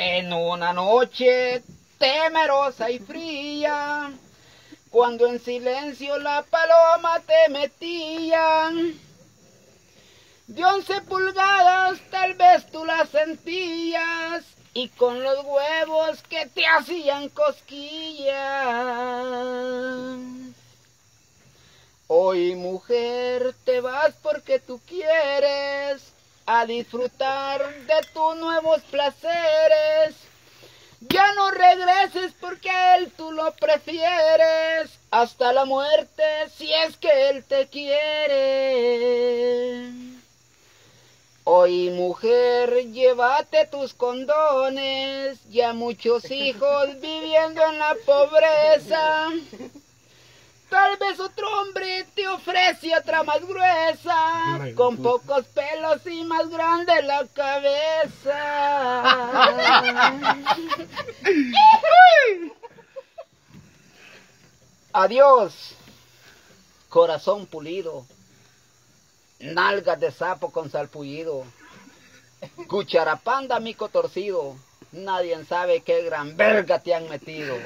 En una noche temerosa y fría, cuando en silencio la paloma te metían, de once pulgadas tal vez tú la sentías, y con los huevos que te hacían cosquillas. Hoy mujer te vas porque tú quieres a disfrutar de tus nuevos placeres. Ya no regreses porque a él tú lo prefieres hasta la muerte si es que él te quiere. Hoy mujer, llévate tus condones, ya muchos hijos viviendo en la pobreza. Tal vez otro hombre te ofrece otra más gruesa, con pocos pelos y más grande la cabeza. Adiós, corazón pulido, nalgas de sapo con salpullido, cucharapanda mico torcido, nadie sabe qué gran verga te han metido.